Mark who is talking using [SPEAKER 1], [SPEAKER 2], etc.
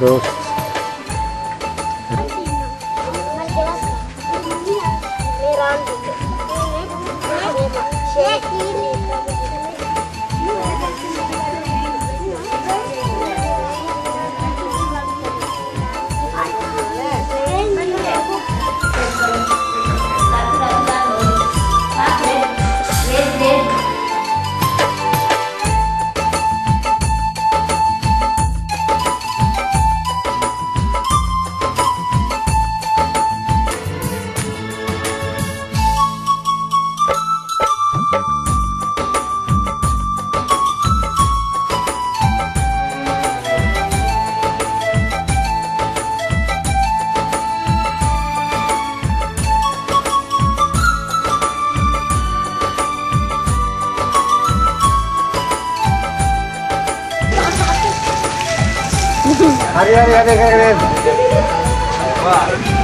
[SPEAKER 1] dos
[SPEAKER 2] あれあれあああ